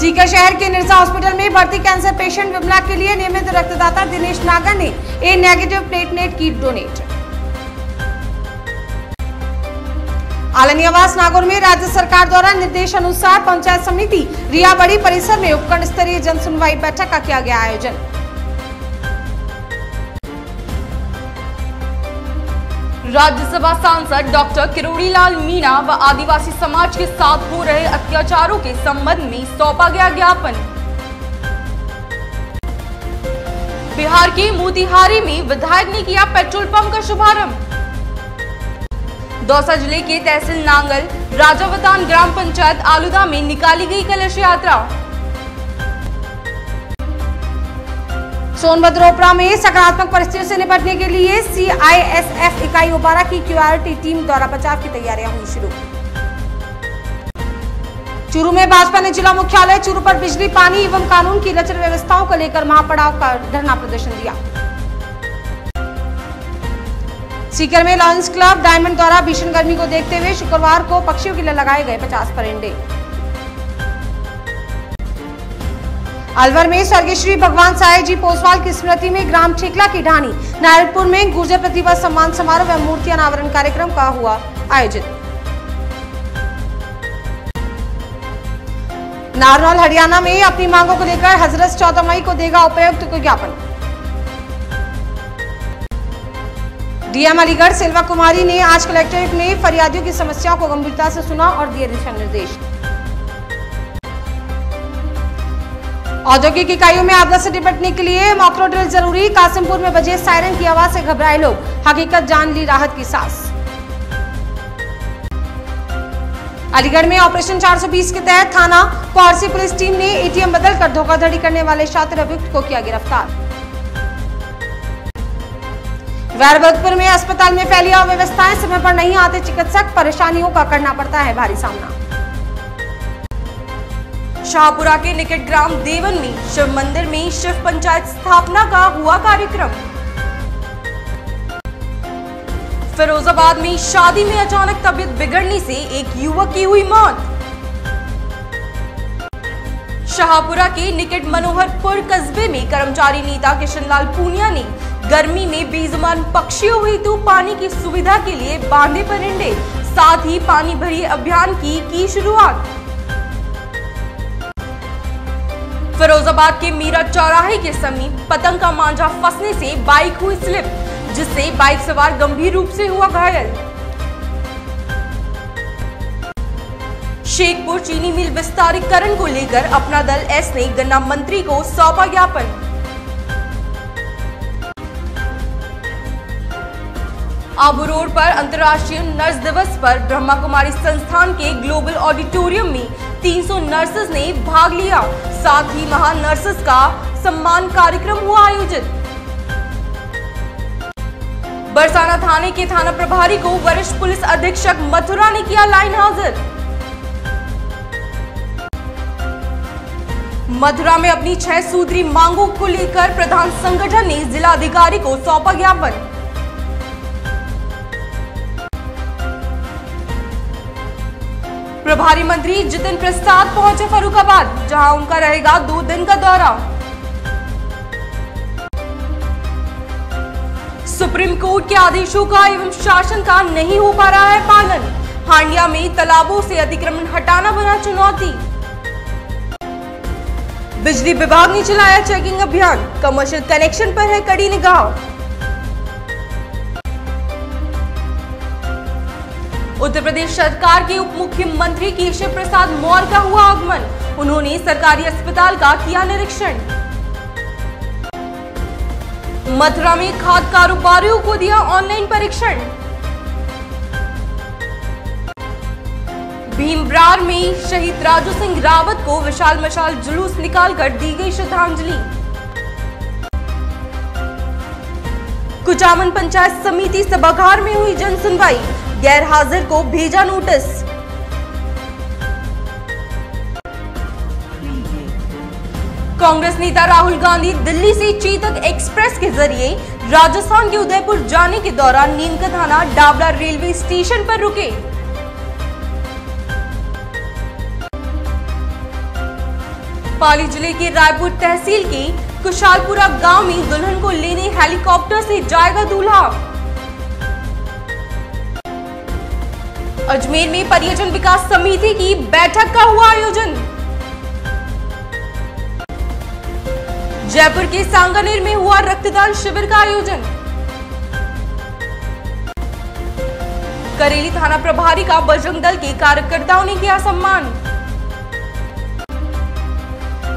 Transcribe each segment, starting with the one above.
सीकर शहर के निरसा हॉस्पिटल में भर्ती कैंसर पेशेंट विमला के लिए नियमित रक्तदाता दिनेश नागर ने A negative platelet kit donate. Alni आवास नागौर में राज्य सरकार द्वारा निर्देश अनुसार पंचायत समिति रियाबड़ी परिसर में उपखंड स्तरीय जन सुनवाई बैठक का किया गया आयोजन। राज्यसभा सांसद डॉक्टर किरोड़ी लाल मीणा व आदिवासी समाज के साथ हो रहे अत्याचारों के संबंध में सौंपा गया ज्ञापन। बिहार के मोतिहारी में विधायक ने किया पेट्रोल पंप का शुभारंभ। दौसा ज़िले के तहसील नांगल, राजावतान ग्राम पंचायत आलुदा में निकाली गई कलश यात्रा। सोनभद्र ओपरा में सकारात्मक परिस्थितियों से निपटने के लिए सीआईएसएफ इकाई ओपारा की क्यूआरटी टीम द्वारा बचाव की तैयारियाँ हुई शुरू। चूरू में भाजपा ने जिला मुख्यालय चूरू पर बिजली, पानी एवं कानून की लचर व्यवस्थाओं को लेकर महापड़ाव का धरना प्रदर्शन दिया। सीकर में लॉन्स क्लब डायमंड द्वारा भीषण गर्मी को देखते हुए शुक्रवार को पक्षियों के लिए लगाए गए 50 परिंडे अलवर में स्वर्गीय श्री भगवान साय जी पोसवाल की स्मृति में ग्राम ठेकला की ढाणी, नारायणपुर में गुर्जर प्रतिभा सम्मान समारोह व मूर्ति अनावरण कार्यक्रम का हुआ आयोजित नारनौल, हरियाणा में अपनी मांगों को लेकर हज़रत चौदह मई को देगा उपायुक्त को ज्ञापन। डीएम अलीगढ़, सेल्वा कुमारी ने आज कलेक्ट्रेट में फरियादियों की समस्याओं को गंभीरता से सुना और दिए दिशा निर्देश। औद्योगिक इकाइयों में आपदा से निपटने के लिए मॉक्रो ड्रिल ज़रूरी। कासिमपुर में बजे सायरन की आवाज़ से घबराए लोग। हकीकत जान ली राहत की सांस। अलीगढ़ में ऑपरेशन 420 के तहत थाना कौरसी पुलिस टीम ने एटीएम बदलकर धोखाधड़ी करने वाले छात्र अभियुक्त को किया गिरफ़्तार। वैरबलपुर में अस्पताल में फैली अव्यवस्थाएँ, समय पर नहीं आते चिकित्सक, परेशानियों का करना पड़ता है भारी सामना। शाहपुरा के निकट ग्राम देवन में शिव मंदिर में शिव पंचायत स्थापना का हुआ कार्यक्रम। फिरोजाबाद में शादी में अचानक तबीयत बिगड़ने से एक युवक की हुई मौत। शाहपुरा के निकट मनोहरपुर कस्बे में कर्मचारी नेता किशनलाल पूनिया ने गर्मी में बेजुबान पक्षियों हेतु पानी की सुविधा के लिए बांधे परिंडे साथ ही पानी भरी अभियान की की शुरुआत। फिरोजाबाद के मीरा चौराहे के समीप पतंग का मांझा फंसने से बाइक हुई स्लिप, जिससे बाइक सवार गंभीर रूप से हुआ घायल। शेखपुर चीनी मिल विस्तारीकरण को लेकर अपना दल एस ने गन्ना मंत्री को सौंपा ज्ञापन। आबू रोड पर अंतर्राष्ट्रीय नर्स दिवस पर ब्रह्मा कुमारी संस्थान के ग्लोबल ऑडिटोरियम में 300 नर्सेज ने भाग लिया। साथ ही महान नर्सेज का सम्मान कार्यक्रम हुआ आयोजित। बरसाना थाने के थाना प्रभारी को वरिष्ठ पुलिस अधीक्षक मथुरा ने किया लाइन हाजिर। मथुरा में अपनी छह सूत्री मांगों को लेकर प्रधान संगठन ने जिला अधिकारी को सौंपा ज्ञापन। प्रभारी मंत्री जितिन प्रसाद पहुँचे फरुखाबाद, जहाँ उनका रहेगा दो दिन का दौरा। सुप्रीम कोर्ट के आदेशों का एवं शासन का नहीं हो पा रहा है पालन। हांडिया में तालाबों से अतिक्रमण हटाना बना चुनौती। बिजली विभाग ने चलाया चेकिंग अभियान। कमर्शियल कनेक्शन पर है कड़ी निगाह। उत्तर प्रदेश सरकार के उप मुख्यमंत्री केशव प्रसाद मौर्य का हुआ आगमन। उन्होंने सरकारी अस्पताल का किया निरीक्षण। मथुरा में खाद कारोबारियों को दिया ऑनलाइन परीक्षण। भीमब्रार में शहीद राजू सिंह रावत को विशाल मशाल जुलूस निकालकर दी गई श्रद्धांजलि। कुचामन पंचायत समिति सभागार में हुई जन सुनवाई गैर हाजिर को भेजा नोटिस। कांग्रेस नेता राहुल गांधी दिल्ली से चेतक एक्सप्रेस के ज़रिए राजस्थान के उदयपुर जाने के दौरान नीमका थाना डाबला रेलवे स्टेशन पर रुके। पाली ज़िले के रायपुर तहसील के कुशालपुरा गाँव में दुल्हन को लेने हेलीकॉप्टर से जाएगा दूल्हा। अजमेर में पर्यटन विकास समिति की बैठक का हुआ आयोजन। जयपुर के सांगानेर में हुआ रक्तदान शिविर का आयोजन। करेली थाना प्रभारी का बजरंग दल के कार्यकर्ताओं ने किया सम्मान।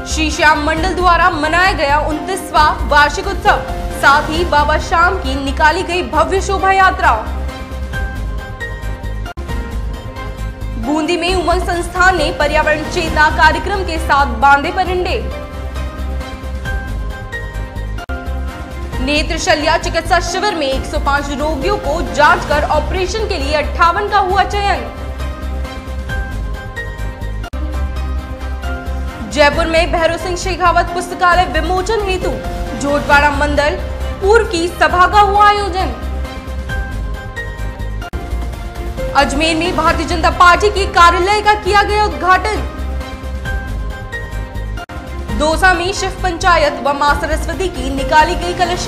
श्री श्याम मंडल द्वारा मनाया गया उनतीसवा वार्षिक उत्सव, साथ ही बाबा श्याम की निकाली गई भव्य शोभा यात्रा। बूंदी में उमंग संस्थान ने पर्यावरण चेता कार्यक्रम के साथ बांधे परिंडे नेत्र शल्या चिकित्सा शिविर में 105 रोगियों को जाँच कर ऑपरेशन के लिए अट्ठावन का हुआ चयन। जयपुर में भैरव सिंह शेखावत पुस्तकालय विमोचन हेतु जोटवाड़ा मंडल, पूर्व की सभा का हुआ आयोजन। अजमेर में भारतीय जनता पार्टी के कार्यालय का किया गया उद्घाटन। दोसा में शिव पंचायत व माँ सरस्वती की निकाली गई कलश